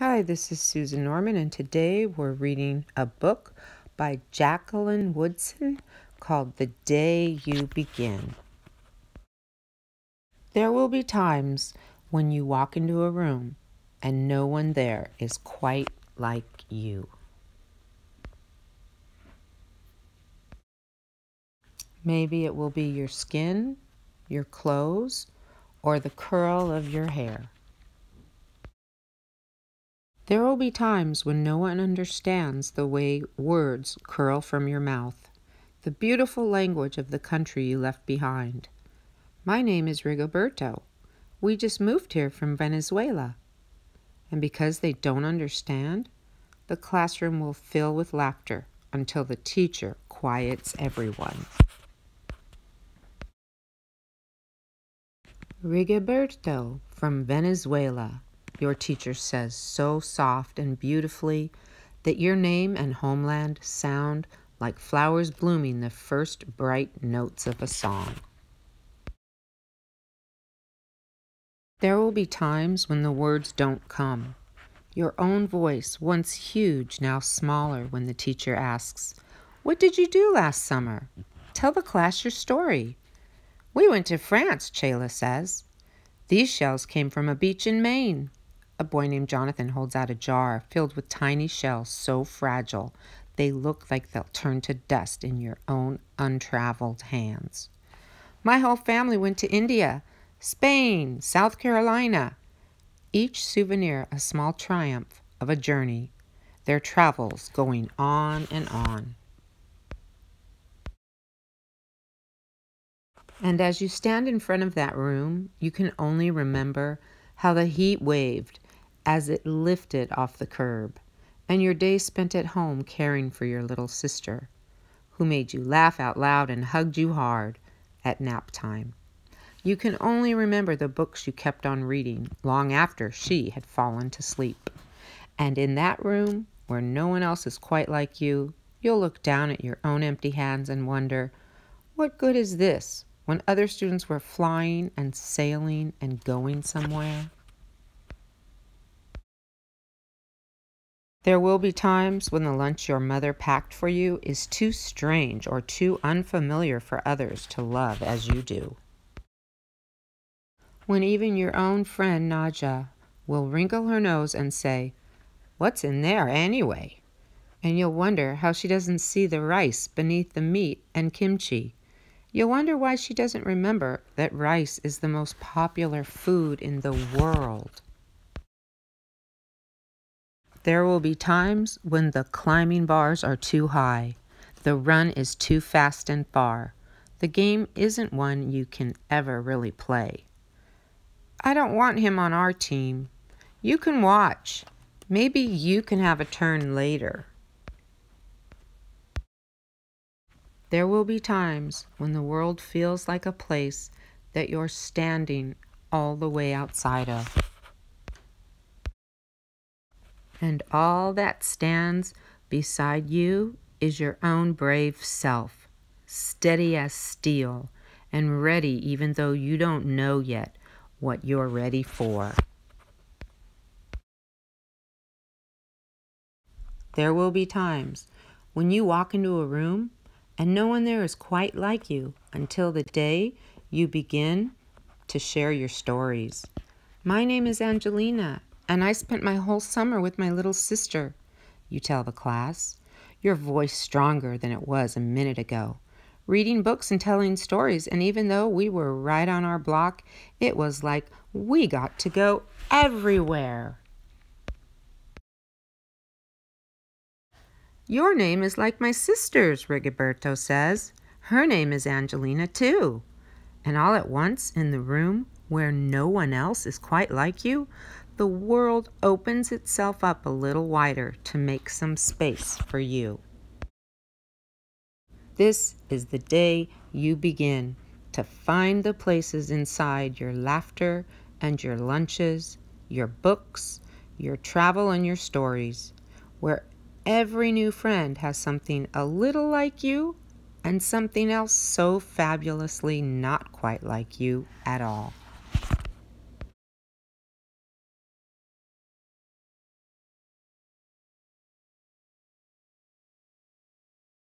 Hi, this is Susan Norman, and today we're reading a book by Jacqueline Woodson called The Day You Begin. There will be times when you walk into a room and no one there is quite like you. Maybe it will be your skin, your clothes, or the curl of your hair. There will be times when no one understands the way words curl from your mouth, the beautiful language of the country you left behind. My name is Rigoberto. We just moved here from Venezuela. And because they don't understand, the classroom will fill with laughter until the teacher quiets everyone. Rigoberto from Venezuela your teacher says so soft and beautifully that your name and homeland sound like flowers blooming the first bright notes of a song. There will be times when the words don't come. Your own voice, once huge, now smaller, when the teacher asks, What did you do last summer? Tell the class your story. We went to France, Chayla says. These shells came from a beach in Maine. A boy named Jonathan holds out a jar filled with tiny shells so fragile they look like they'll turn to dust in your own untraveled hands. My whole family went to India, Spain, South Carolina. Each souvenir a small triumph of a journey, their travels going on and on. And as you stand in front of that room, you can only remember how the heat waved as it lifted off the curb, and your day spent at home caring for your little sister, who made you laugh out loud and hugged you hard at nap time. You can only remember the books you kept on reading long after she had fallen to sleep. And in that room, where no one else is quite like you, you'll look down at your own empty hands and wonder, what good is this when other students were flying and sailing and going somewhere? There will be times when the lunch your mother packed for you is too strange or too unfamiliar for others to love as you do. When even your own friend Naja will wrinkle her nose and say, What's in there anyway? And you'll wonder how she doesn't see the rice beneath the meat and kimchi. You'll wonder why she doesn't remember that rice is the most popular food in the world. There will be times when the climbing bars are too high, the run is too fast and far. The game isn't one you can ever really play. I don't want him on our team. You can watch. Maybe you can have a turn later. There will be times when the world feels like a place that you're standing all the way outside of and all that stands beside you is your own brave self, steady as steel and ready even though you don't know yet what you're ready for. There will be times when you walk into a room and no one there is quite like you until the day you begin to share your stories. My name is Angelina, and I spent my whole summer with my little sister, you tell the class, your voice stronger than it was a minute ago. Reading books and telling stories, and even though we were right on our block, it was like we got to go everywhere. Your name is like my sister's, Rigoberto says. Her name is Angelina, too. And all at once, in the room where no one else is quite like you, the world opens itself up a little wider to make some space for you. This is the day you begin to find the places inside your laughter and your lunches, your books, your travel, and your stories, where every new friend has something a little like you and something else so fabulously not quite like you at all.